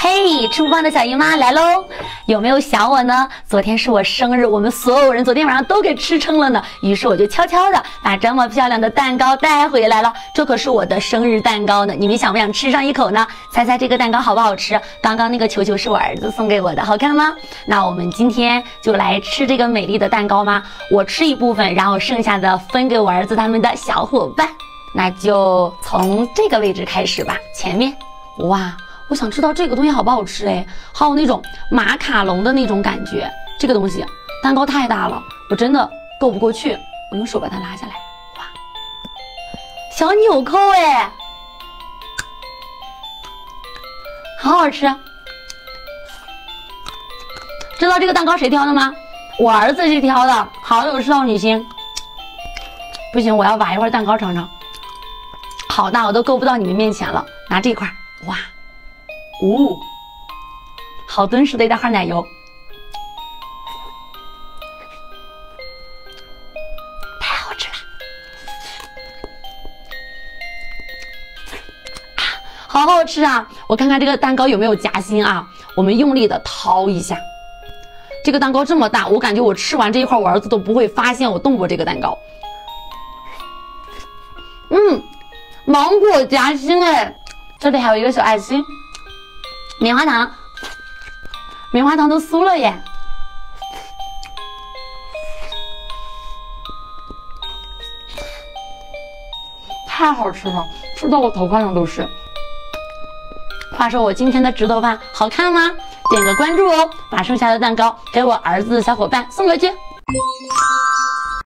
嘿，吃不胖的小姨妈来喽！有没有想我呢？昨天是我生日，我们所有人昨天晚上都给吃撑了呢。于是我就悄悄的把这么漂亮的蛋糕带回来了。这可是我的生日蛋糕呢，你们想不想吃上一口呢？猜猜这个蛋糕好不好吃？刚刚那个球球是我儿子送给我的，好看吗？那我们今天就来吃这个美丽的蛋糕吗？我吃一部分，然后剩下的分给我儿子他们的小伙伴。那就从这个位置开始吧，前面，哇。我想知道这个东西好不好吃哎，还有那种马卡龙的那种感觉，这个东西蛋糕太大了，我真的够不过去。我用手把它拉下来，哇，小纽扣哎，好好吃。知道这个蛋糕谁挑的吗？我儿子去挑的，好有少女心。不行，我要挖一块蛋糕尝尝，好大，我都够不到你们面前了。拿这块，哇。哦，好敦实的一大块奶油，太好吃了！啊，好好吃啊！我看看这个蛋糕有没有夹心啊？我们用力的掏一下，这个蛋糕这么大，我感觉我吃完这一块，我儿子都不会发现我动过这个蛋糕。嗯，芒果夹心哎，这里还有一个小爱心。棉花糖，棉花糖都酥了耶！太好吃了，吃到我头发上都是。话说我今天的直头发好看吗？点个关注哦，把剩下的蛋糕给我儿子的小伙伴送过去。